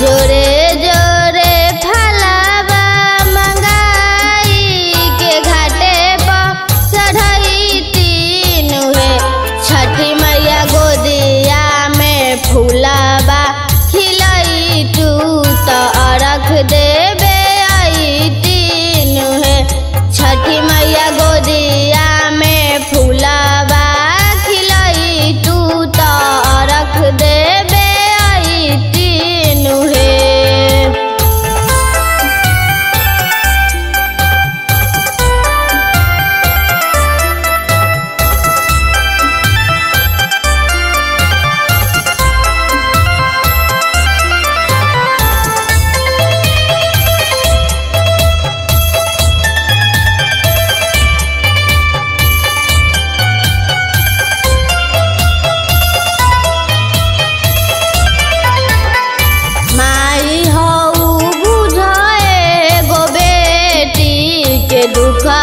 জোরে दुखा